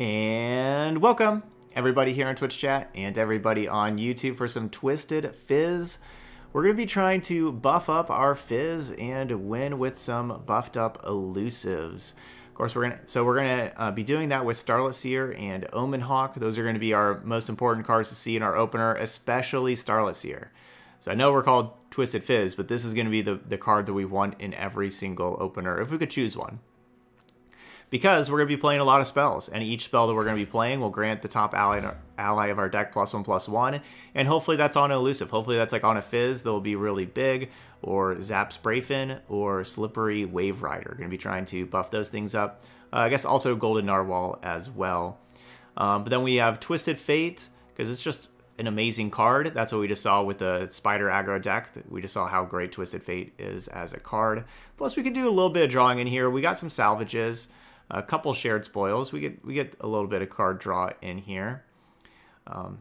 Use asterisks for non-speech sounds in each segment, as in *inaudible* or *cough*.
And welcome everybody here on Twitch chat and everybody on YouTube for some Twisted Fizz. We're going to be trying to buff up our Fizz and win with some buffed up elusives. Of course, we're gonna so we're gonna uh, be doing that with Starlit Seer and Omen Hawk. Those are going to be our most important cards to see in our opener, especially Starlit Seer. So I know we're called Twisted Fizz, but this is going to be the, the card that we want in every single opener, if we could choose one because we're going to be playing a lot of spells, and each spell that we're going to be playing will grant the top ally, ally of our deck plus one plus one, and hopefully that's on elusive. Hopefully that's like on a Fizz that will be really big, or Zap Sprayfin, or Slippery Waverider. Going to be trying to buff those things up. Uh, I guess also Golden Narwhal as well. Um, but then we have Twisted Fate, because it's just an amazing card. That's what we just saw with the Spider aggro deck. We just saw how great Twisted Fate is as a card. Plus, we can do a little bit of drawing in here. We got some salvages a couple shared spoils. We get we get a little bit of card draw in here. Um,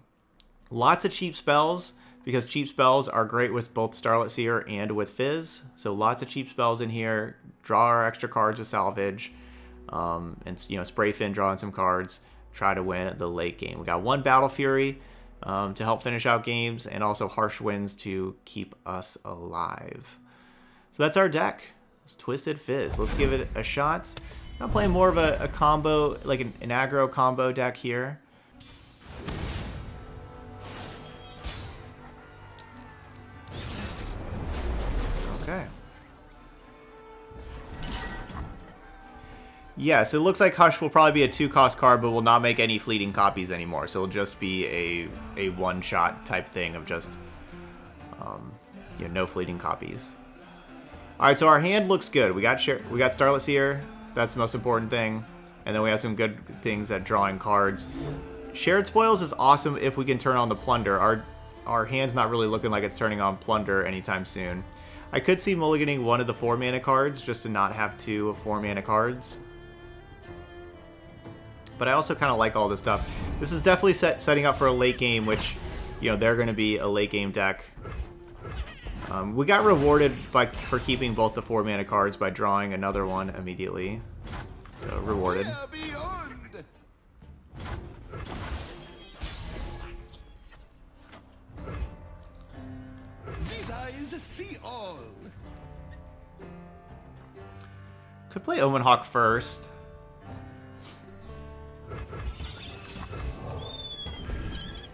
lots of cheap spells because cheap spells are great with both Starlit Seer and with Fizz. So lots of cheap spells in here. Draw our extra cards with Salvage, um, and you know Sprayfin, drawing some cards. Try to win the late game. We got one Battle Fury um, to help finish out games, and also Harsh Winds to keep us alive. So that's our deck. It's Twisted Fizz. Let's give it a shot. I'm playing more of a, a combo, like an, an aggro combo deck here. Okay. Yes, it looks like Hush will probably be a two-cost card, but will not make any fleeting copies anymore. So it'll just be a a one-shot type thing of just, um, you know, no fleeting copies. All right, so our hand looks good. We got we got Starlit Seer, that's the most important thing. And then we have some good things at drawing cards. Shared Spoils is awesome if we can turn on the Plunder. Our our hand's not really looking like it's turning on Plunder anytime soon. I could see mulliganing one of the 4 mana cards just to not have two 4 mana cards. But I also kind of like all this stuff. This is definitely set, setting up for a late game, which, you know, they're going to be a late game deck. Um, we got rewarded by for keeping both the four mana cards by drawing another one immediately. So rewarded. Could play Omen Hawk first.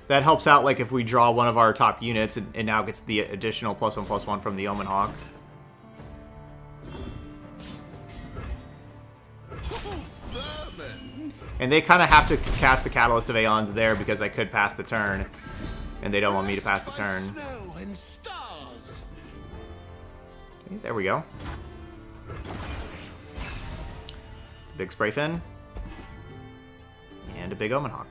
That helps out, like, if we draw one of our top units, and, and now gets the additional plus one, plus one from the Omen Hawk. And they kind of have to cast the Catalyst of Aeons there because I could pass the turn. And they don't want me to pass the turn. Okay, there we go. big Sprayfin. And a big Omen Hawk.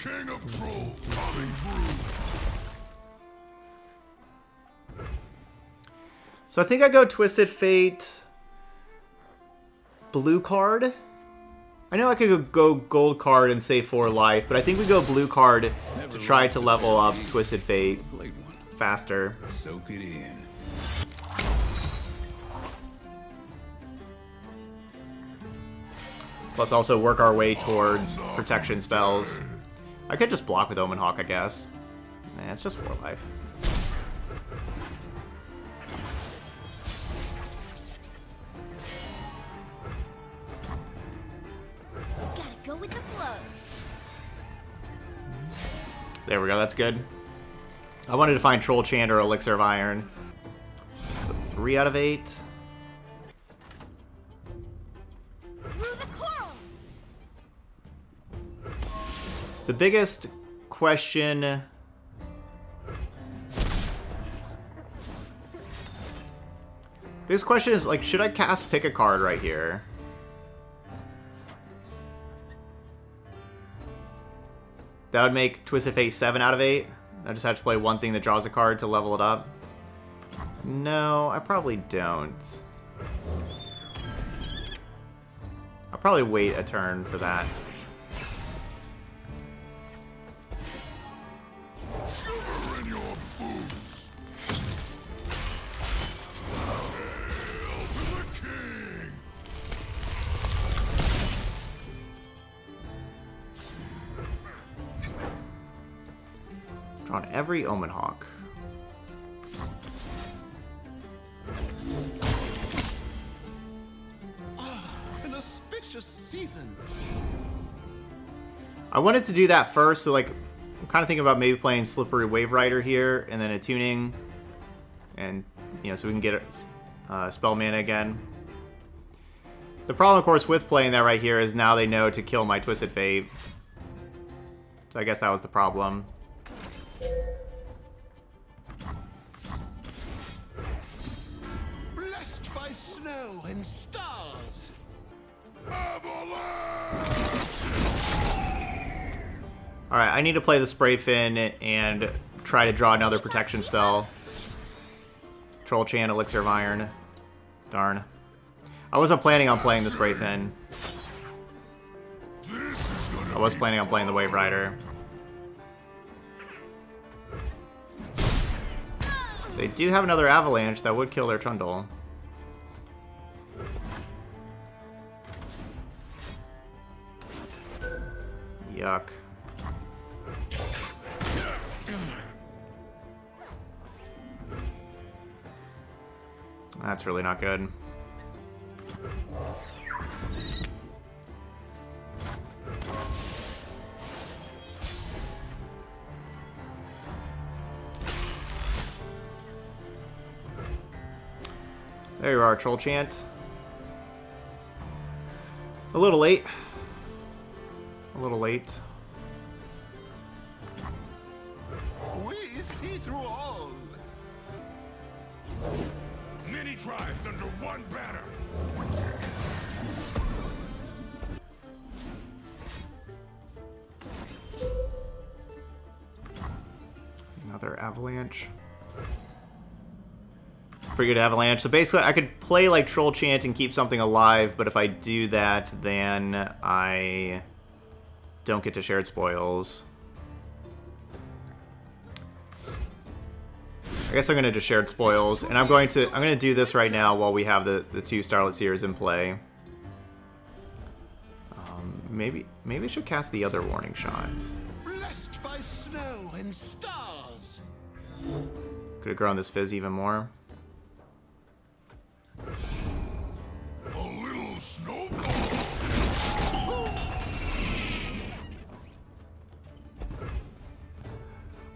King of Trolls coming through. So I think I go Twisted Fate, blue card. I know I could go gold card and save four life, but I think we go blue card to try to level up Twisted Fate faster. Soak it in. Plus also work our way towards protection spells. I could just block with Omen Hawk, I guess. Nah, it's just 4 life. There we go, that's good. I wanted to find Troll Chant or Elixir of Iron. So 3 out of 8. The biggest question... Biggest question is, like, should I cast pick a card right here? That would make Twisted Fate 7 out of 8. I just have to play one thing that draws a card to level it up. No, I probably don't. I'll probably wait a turn for that. Every Omen Hawk. Ah, an auspicious season. I wanted to do that first, so like, I'm kind of thinking about maybe playing Slippery Wave Rider here, and then a tuning, and, you know, so we can get a uh, spell mana again. The problem, of course, with playing that right here is now they know to kill my Twisted Fate. So I guess that was the problem. And stars. Alright, I need to play the Sprayfin and try to draw another protection spell. Troll Chant, Elixir of Iron. Darn. I wasn't planning on playing the Sprayfin. I was planning on playing the Waverider. They do have another Avalanche that would kill their Trundle. Yuck. That's really not good. There you are, Troll Chant. A little late. A little late. We see through all. Many tribes under one banner. Another Avalanche. Pretty good Avalanche. So basically, I could play like Troll Chant and keep something alive, but if I do that, then I don't get to shared spoils. I guess I'm gonna do shared spoils, and I'm going to I'm gonna do this right now while we have the the two Starlit Seers in play. Um, maybe maybe I should cast the other warning shots. Blessed by snow and stars. Could have grown this fizz even more.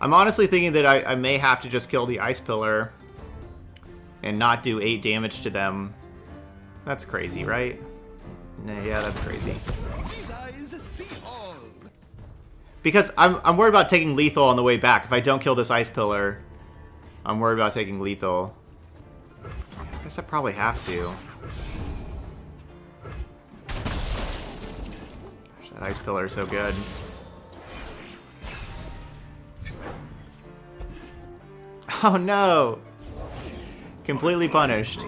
I'm honestly thinking that I, I may have to just kill the Ice Pillar and not do 8 damage to them. That's crazy, right? Yeah, that's crazy. Because I'm, I'm worried about taking lethal on the way back. If I don't kill this Ice Pillar, I'm worried about taking lethal. I guess I probably have to. That Ice Pillar is so good. Oh no! Completely punished.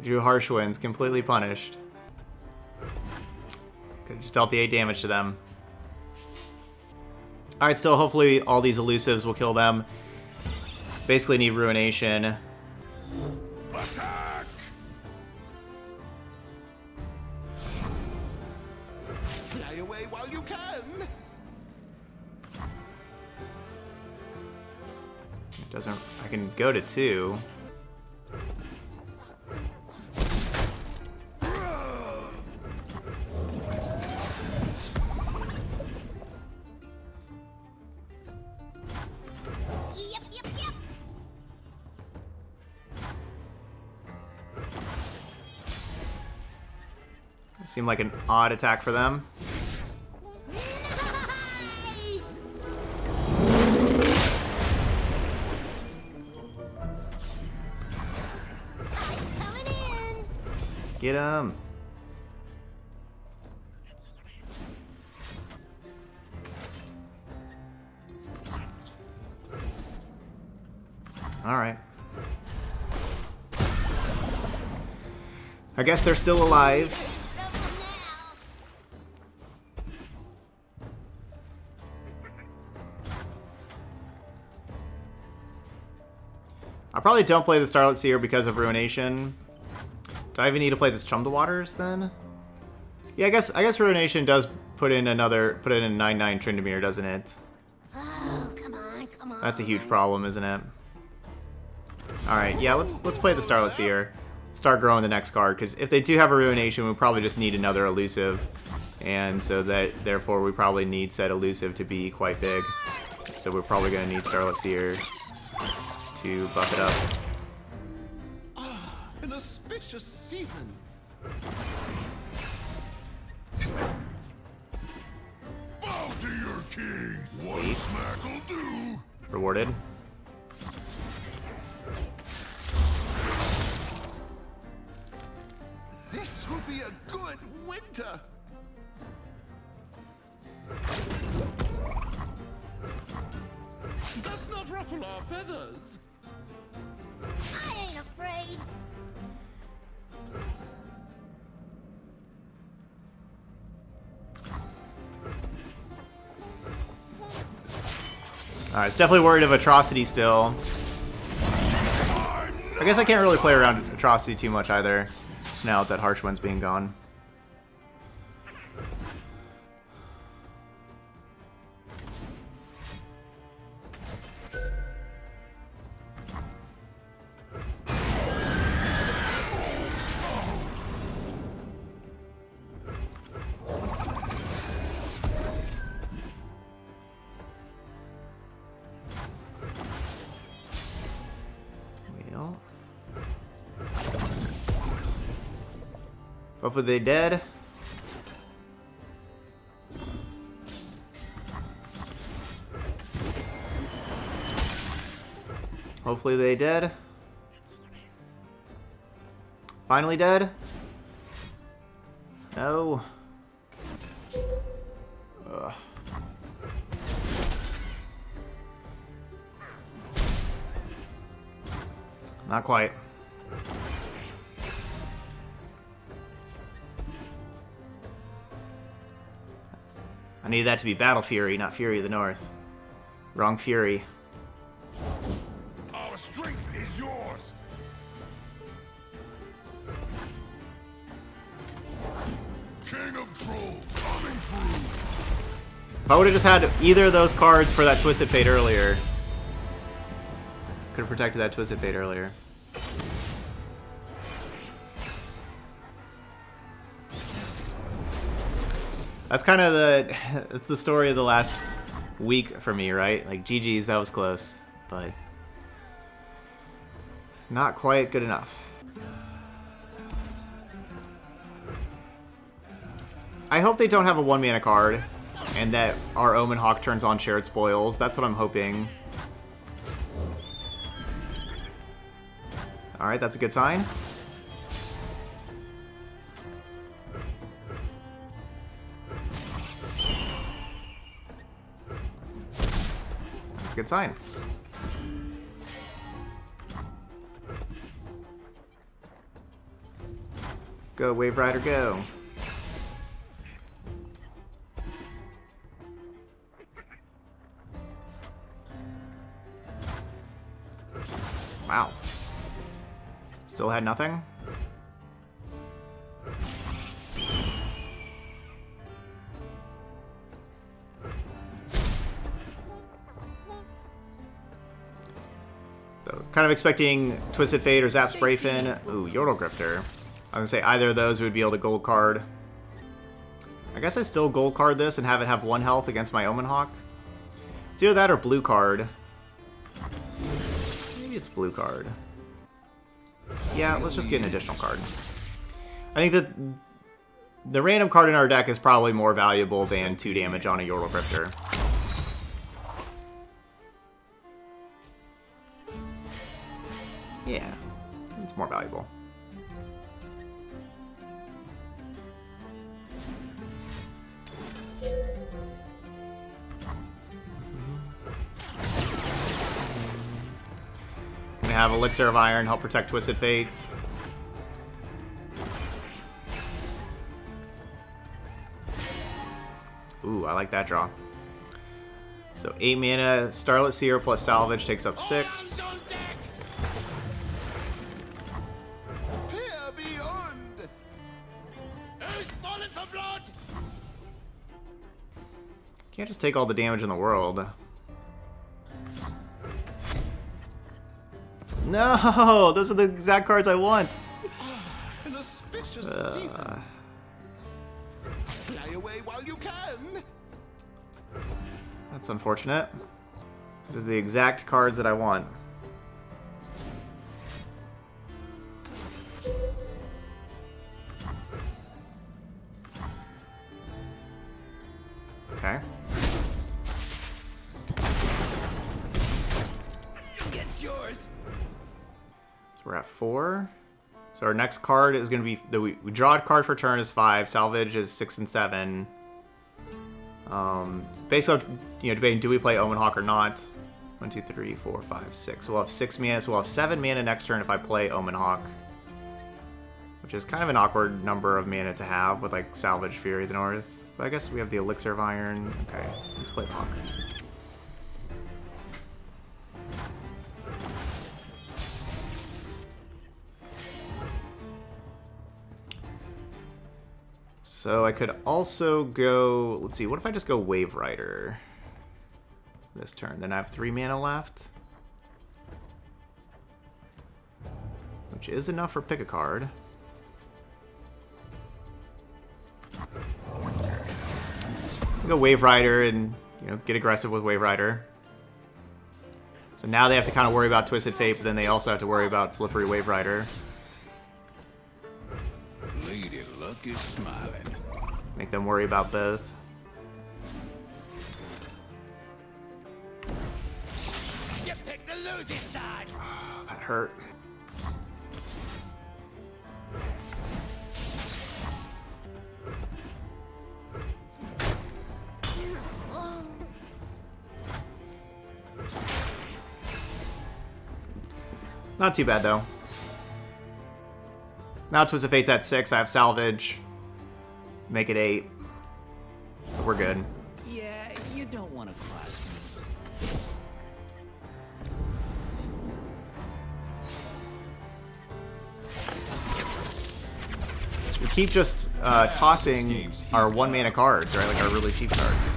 Drew Harsh Winds, completely punished. Could've just dealt the 8 damage to them. Alright, so hopefully all these elusives will kill them. Basically need Ruination. Go to 2. Yep, yep, yep. Seemed like an odd attack for them. Get him! Alright. I guess they're still alive. I probably don't play the Starlit Seer because of Ruination. Do I even need to play this Chum the Waters then? Yeah, I guess I guess Ruination does put in another put in a 9-9 Tryndamere, doesn't it? Oh, come on, come on. That's a huge problem, isn't it? All right, yeah, let's let's play the Starlit Seer. Start growing the next card because if they do have a Ruination, we probably just need another elusive, and so that therefore we probably need said elusive to be quite big. So we're probably gonna need Starlit Seer to buff it up. Season. Bow to your king. What a Eight. smack'll do. Rewarded. This will be a good winter. Alright, it's definitely worried of Atrocity still. I guess I can't really play around Atrocity too much either, now that Harsh Wind's being gone. Hopefully they dead. Hopefully they dead. Finally dead? No. Ugh. Not quite. I need that to be Battle Fury, not Fury of the North. Wrong Fury. Our strength is yours. King of Trolls coming through. If I would have just had either of those cards for that Twisted Fate earlier, could have protected that Twisted Fate earlier. That's kind of the that's the story of the last week for me, right? Like GG's, that was close, but not quite good enough. I hope they don't have a one mana card and that our Omen Hawk turns on shared spoils. That's what I'm hoping. Alright, that's a good sign. Good sign. Go, Waverider, go. Wow. Still had nothing? Kind of expecting Twisted Fate or Zap Sprayfin. Ooh, Yordle Grifter. I was gonna say either of those would be able to gold card. I guess I still gold card this and have it have one health against my Omen Hawk. It's either that or blue card. Maybe it's blue card. Yeah, let's just get an additional card. I think that the random card in our deck is probably more valuable than 2 damage on a Yordle Grifter. Yeah, it's more valuable. We have Elixir of Iron, help protect Twisted Fates. Ooh, I like that draw. So 8 mana, Starlit Seer plus Salvage takes up 6. Can't just take all the damage in the world. No, *laughs* those are the exact cards I want. Uh. Fly away while you can. That's unfortunate. This is the exact cards that I want. Okay. We're at four. So our next card is going to be the we, we draw a card for turn is five. Salvage is six and seven. Um, based on you know debating do we play Omen Hawk or not. One, two, three, four, five, six. We'll have six mana, so we'll have seven mana next turn if I play Omen Hawk. Which is kind of an awkward number of mana to have with like Salvage Fury of the North. But I guess we have the Elixir of Iron. Okay, let's play Hawk. So I could also go, let's see, what if I just go Waverider this turn? Then I have three mana left. Which is enough for pick a card. Go Waverider and, you know, get aggressive with Waverider. So now they have to kind of worry about Twisted Fate, but then they also have to worry about Slippery Waverider. Lady Luck is smiling. Make them worry about both. You picked the losing side. Oh, that hurt. Not too bad though. Now Twisted Fate's at six. I have salvage. Make it eight. So we're good. Yeah, you don't want to cross me. We keep just uh, tossing our one mana cards, right? Like our really cheap cards.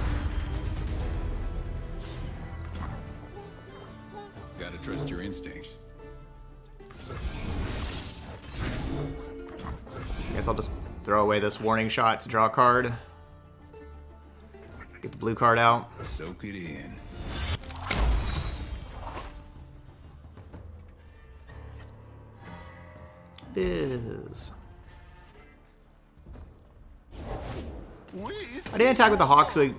Away this warning shot to draw a card. Get the blue card out. Soak it in. Biz. I didn't attack with the hawk, so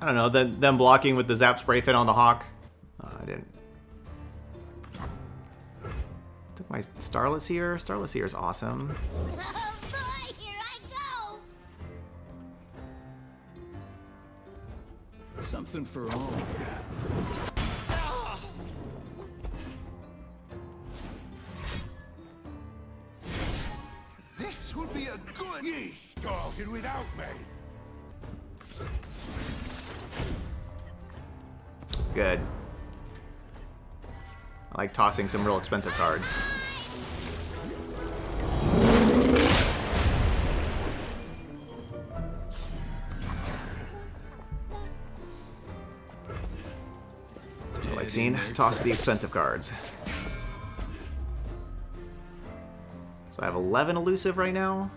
I don't know. Then them blocking with the zap Sprayfin on the hawk. Uh, I didn't. Took my Starlit Seer. Starlit Seer is awesome. *laughs* Something for all. This would be a good. Ye started without me. Good. I like tossing some real expensive cards. That's what I like seeing. Toss the expensive cards. So I have 11 elusive right now.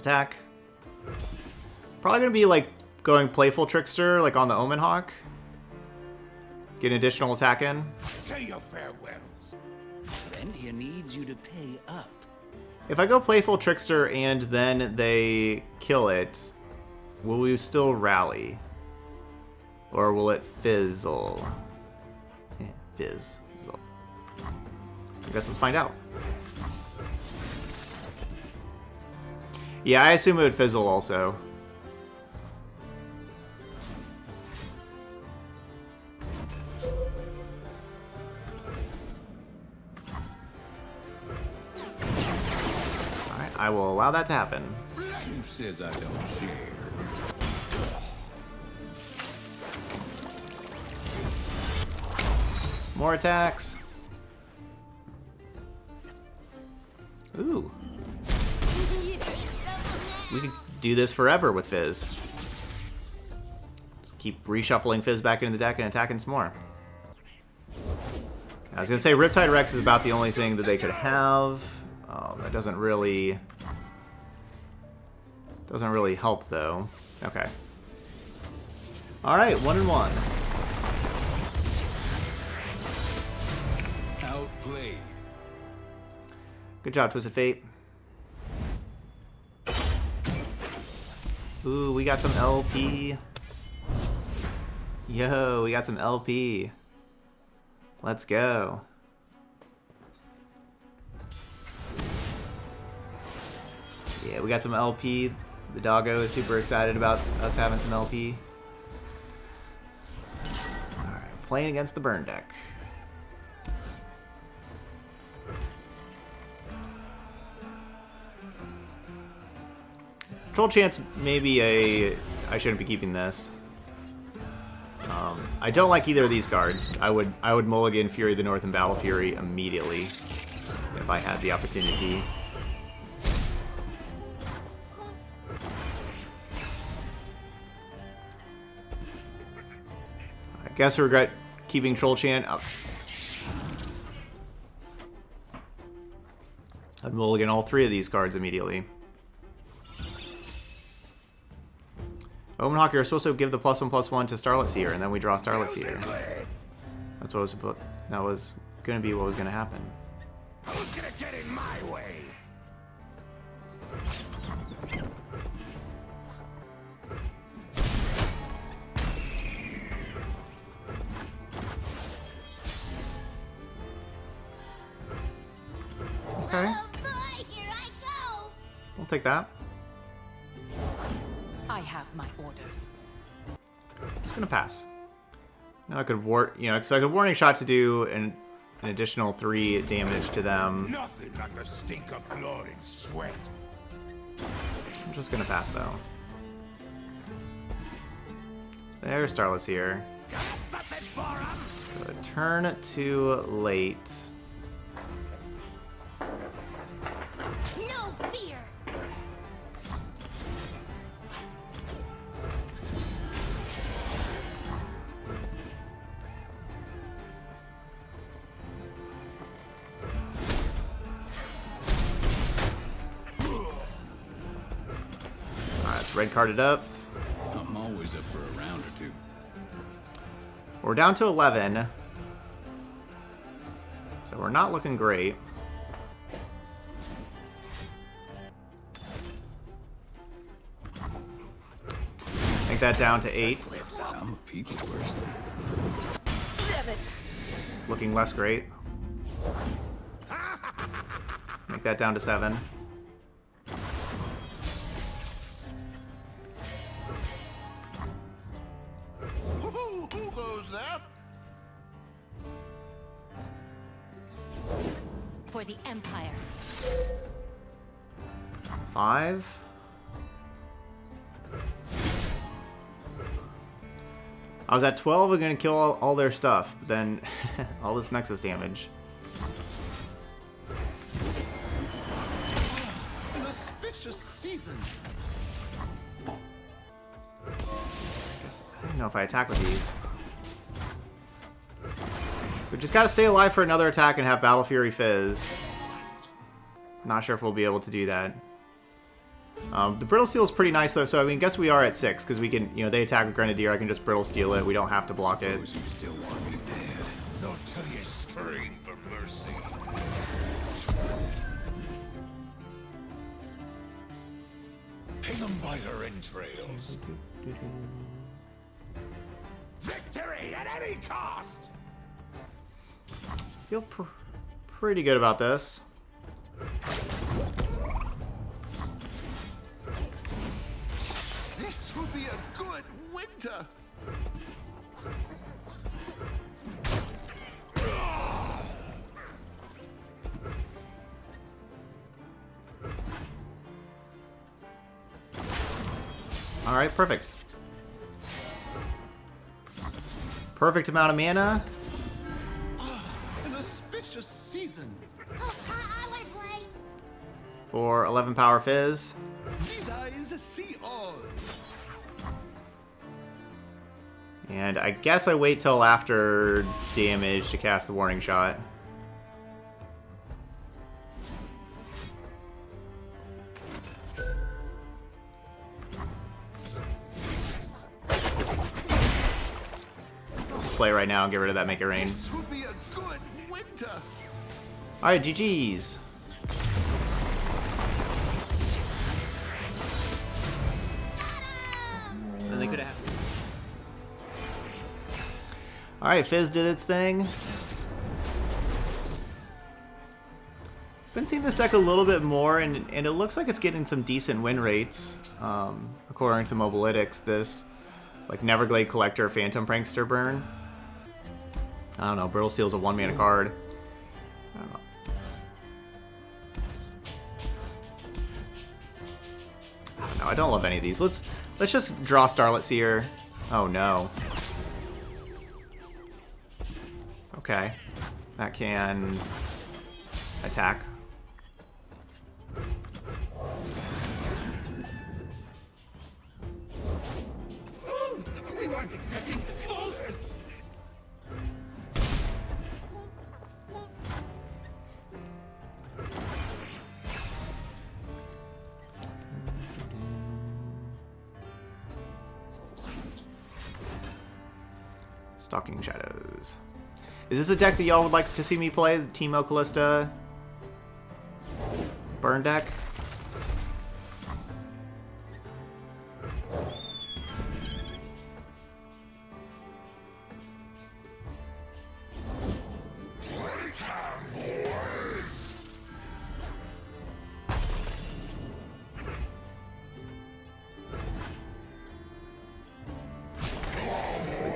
Attack. Probably gonna be like going playful trickster, like on the Omen Hawk. Get an additional attack in. Say your farewells. Rendia needs you to pay up. If I go playful trickster and then they kill it, will we still rally? Or will it fizzle? Fizz. Fizzle. I guess let's find out. Yeah, I assume it would fizzle also. Alright, I will allow that to happen. Who says I don't share? More attacks. Ooh. We could do this forever with Fizz. Just keep reshuffling Fizz back into the deck and attacking some more. I was gonna say Riptide Rex is about the only thing that they could have. Um, that doesn't really doesn't really help though. Okay. All right, one and one. Outplayed. Good job, Twisted Fate. Ooh, we got some LP. Yo, we got some LP. Let's go. Yeah, we got some LP. The doggo is super excited about us having some LP. Alright, playing against the burn deck. Troll Chant maybe a... I shouldn't be keeping this. Um, I don't like either of these cards. I would I would mulligan Fury of the North and Battle Fury immediately if I had the opportunity. I guess I regret keeping Troll Chant. Oh. I'd mulligan all three of these cards immediately. Omen Hawk, you're supposed to give the plus one plus one to Starlit Seer, and then we draw Starlit Seer. That's what was supposed. That was gonna be what was gonna happen. Who's gonna get in my way? Okay, Oh boy, here I go! we'll take that. Pass. Now I could ward, you know, so I could warning shot to do an, an additional three damage to them. Nothing like the stink of blood and sweat. I'm just gonna pass though. There's Starlit Seer. Got something for? Good. Turn too late. Alright, carded up. I'm always up for a round or two. We're down to 11. So we're not looking great. Make that down to 8. I'm a people person. Looking less great. Make that down to 7. For the Empire. 5. I was at 12 and gonna kill all, all their stuff, but then *laughs* all this Nexus damage. An auspicious season. I don't know if I attack with these. We just gotta stay alive for another attack and have Battle Fury Fizz. Not sure if we'll be able to do that. Um, the Brittle Steel is pretty nice though, so I mean, guess we are at 6, because we can, you know, they attack with Grenadier, I can just Brittle Steel it, we don't have to block it. Those who still want me dead. Not till you scream for mercy. Hang them by their entrails. *laughs* Victory at any cost! Feel pr pretty good about this. This will be a good winter. Alright, perfect. Perfect amount of mana. For 11 power fizz. These eyes see all. And I guess I wait till after damage to cast the warning shot. Play right now and get rid of that make it rain. This will be a good winter. Alright, GG's. Alright, Fizz did its thing. Been seeing this deck a little bit more, and, and it looks like it's getting some decent win rates. Um, according to Mobalytics, this like Neverglade Collector Phantom Prankster burn. I don't know, Brittle Steel's a one mana card. I don't know. I don't know, I don't love any of these. Let's let's just draw Starlit Seer. Oh no. Okay. That can attack. This a deck that y'all would like to see me play? The Teemo burn deck?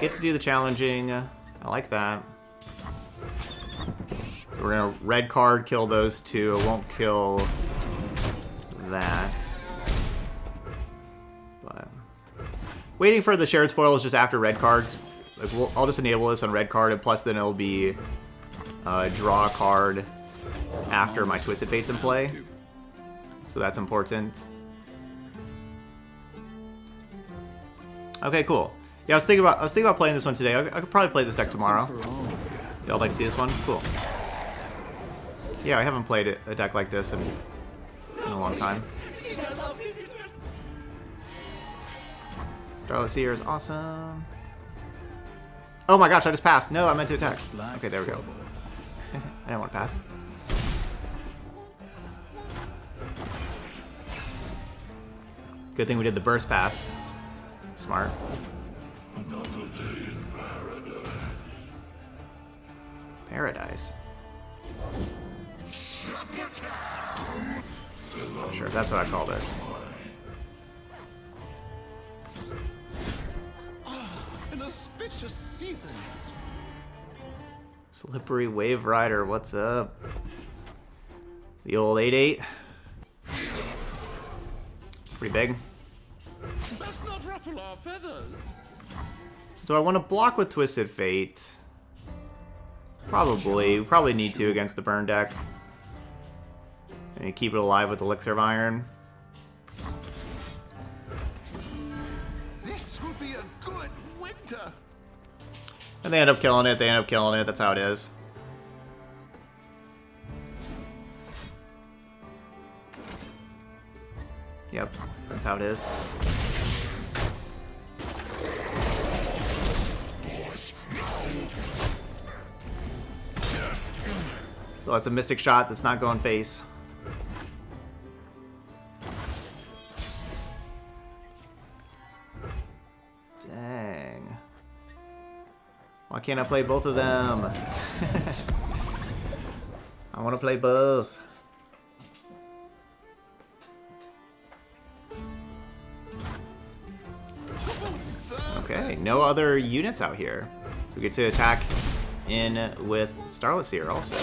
Get to do the challenging. I like that. We're gonna red card kill those two. It won't kill that. But waiting for the shared spoil is just after red cards. Like we'll, I'll just enable this on red card, and plus then it'll be uh, draw a card after my Twisted Fate's in play. So that's important. Okay, cool. Yeah, I was thinking about I was thinking about playing this one today. I, I could probably play this deck tomorrow. Y'all like to see this one? Cool. Yeah, I haven't played a deck like this in, in a long time. Starlit Seer is awesome. Oh my gosh, I just passed. No, I meant to attack. Okay, there we go. *laughs* I didn't want to pass. Good thing we did the burst pass. Smart. Paradise. Sure, that's what I call this. An auspicious season. Slippery Waverider, what's up? The old 8-8. Pretty big. Best not ruffle our feathers. Do I want to block with Twisted Fate? Probably. We probably need to against the burn deck. And keep it alive with Elixir of Iron. This will be a good winter. And they end up killing it, they end up killing it, that's how it is. Yep, that's how it is. So that's a Mystic Shot that's not going face. Dang. Why can't I play both of them? *laughs* I want to play both. Okay, no other units out here. So we get to attack in with Starlit Seer also.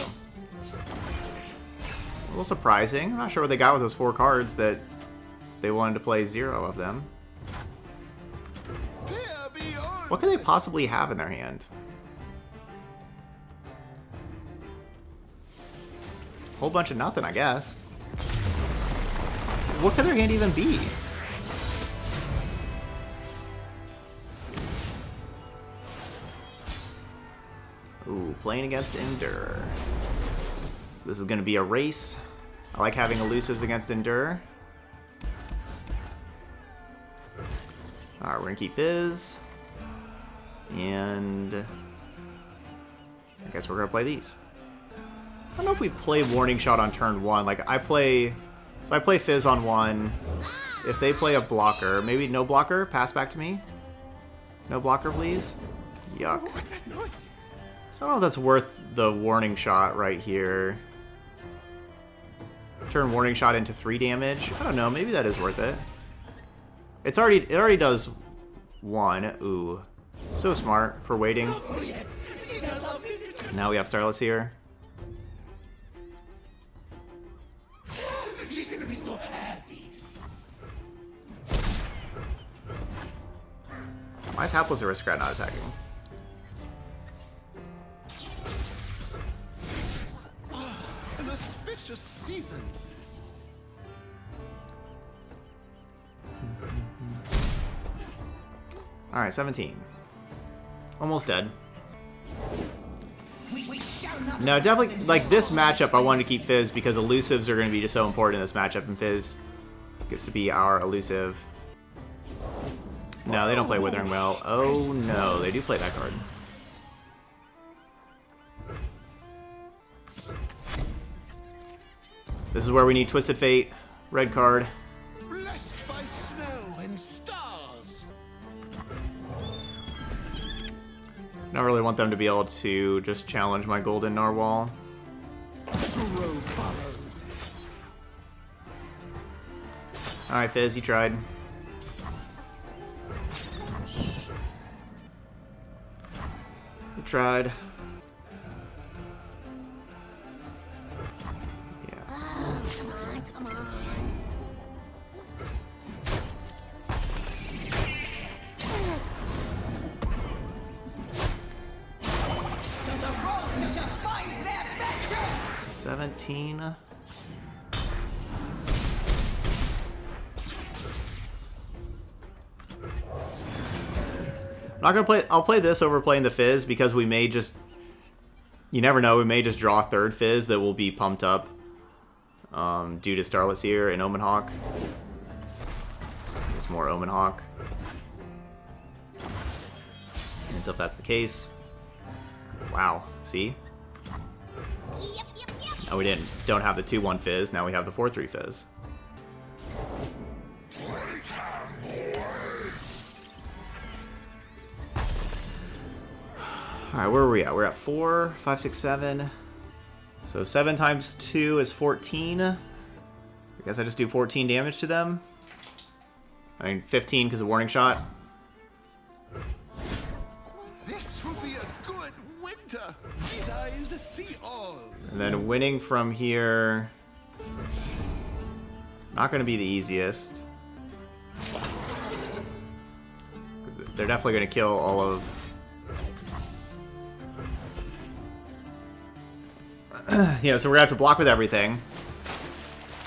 A little surprising. I'm not sure what they got with those four cards that they wanted to play zero of them. What could they possibly have in their hand? Whole bunch of nothing, I guess. What could their hand even be? Ooh, playing against Endure. So this is going to be a race. I like having elusives against Endure. Alright, we're going to keep Fizz. And... I guess we're going to play these. I don't know if we play Warning Shot on turn one. Like, I play... So I play Fizz on one. If they play a blocker, maybe no blocker, pass back to me. No blocker, please. Yuck. What's that noise? So I don't know if that's worth the warning shot right here. Turn warning shot into three damage. I don't know. Maybe that is worth it. It's already it already does one. Ooh, so smart for waiting. Oh yes, she does love music. Now we have Starless here. She's gonna be so happy. Why is Hapless Aristocrat not attacking? An auspicious season. All right, 17. Almost dead. No, definitely, like, this matchup, I wanted to keep Fizz because elusives are going to be just so important in this matchup, and Fizz gets to be our elusive. No, they don't play Withering Wail. Oh, no, they do play that card. This is where we need Twisted Fate, red card. I don't really want them to be able to just challenge my Golden Narwhal. Alright, Fizz, you tried. You tried. I'm not gonna play. I'll play this over playing the Fizz because we may just. You never know. We may just draw a third Fizz that will be pumped up um, due to Starlit Seer and Omen Hawk. It's more Omen Hawk. And so if that's the case, wow. See, Yep, yep, yep. now we didn't don't have the two one Fizz. Now we have the four three Fizz. All right, where are we at? We're at four, five, six, seven. So seven times two is 14. I guess I just do 14 damage to them. I mean, 15 because of warning shot. This will be a good winter. These eyes see all. And then winning from here... Not going to be the easiest. They're definitely going to kill all of... *clears throat* yeah, so we're going to have to block with everything.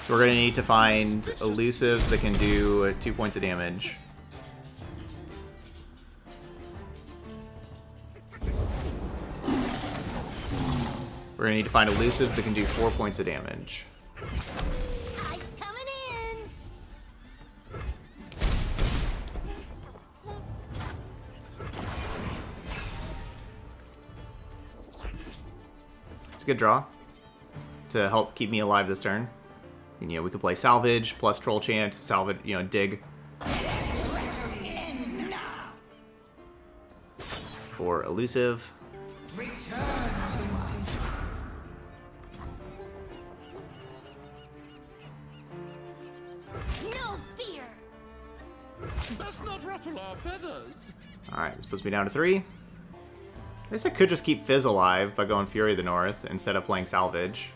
So we're going to need to find elusives that can do two points of damage. We're going to need to find elusives that can do four points of damage. Ice coming in. It's a good draw to help keep me alive this turn. And, you know, we could play salvage plus troll chant, salvage, you know, dig. For elusive. No fear. Let's not ruffle our feathers. Alright, this puts me down to three. I guess I could just keep Fizz alive by going Fury of the North instead of playing salvage.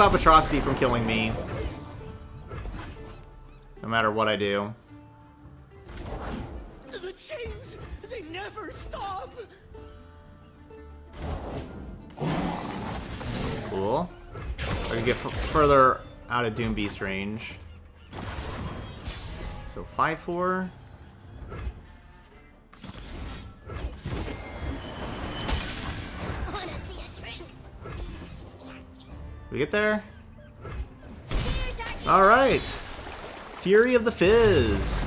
Stop Atrocity from killing me. No matter what I do. The chains, they never stop. Cool. I can get f further out of Doom Beast range. So 5-4. We get there? Alright. Fury of the Fizz.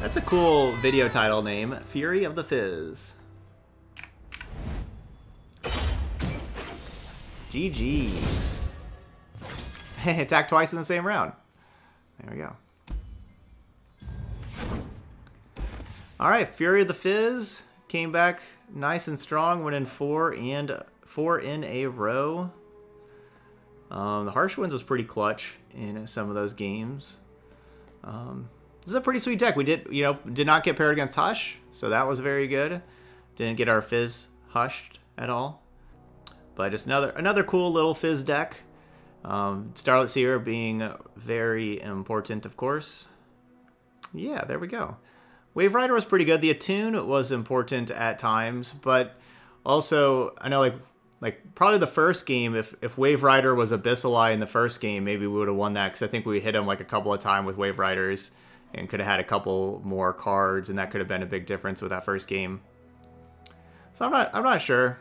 That's a cool video title name. Fury of the Fizz. GG's. *laughs* Attack twice in the same round. There we go. Alright, Fury of the Fizz came back nice and strong, winning four and four in a row. Um, the Harsh Winds was pretty clutch in some of those games. Um, this is a pretty sweet deck. We did, you know, did not get paired against Hush, so that was very good. Didn't get our Fizz hushed at all. But just another another cool little Fizz deck. Um, Starlit Seer being very important, of course. Yeah, there we go. Waverider was pretty good. The Attune was important at times, but also I know like like probably the first game if if Waverider was Abyssal Eye in the first game, maybe we would have won that because I think we hit him like a couple of times with Waveriders and could have had a couple more cards, and that could have been a big difference with that first game. So I'm not I'm not sure.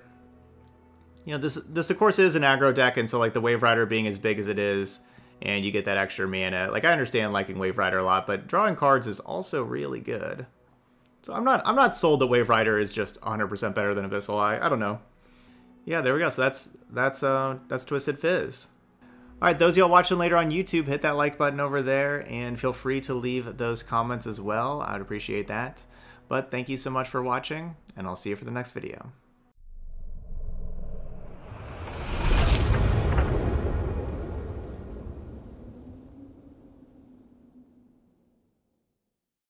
You know, this this of course is an aggro deck, and so like the Waverider being as big as it is, and you get that extra mana. Like I understand liking Waverider a lot, but drawing cards is also really good. So I'm not I'm not sold that Waverider is just 100% better than Abyssal Eye. I don't know. Yeah, there we go. So that's that's uh that's Twisted Fizz. All right, those of y'all watching later on YouTube, hit that like button over there and feel free to leave those comments as well. I'd appreciate that. But thank you so much for watching, and I'll see you for the next video.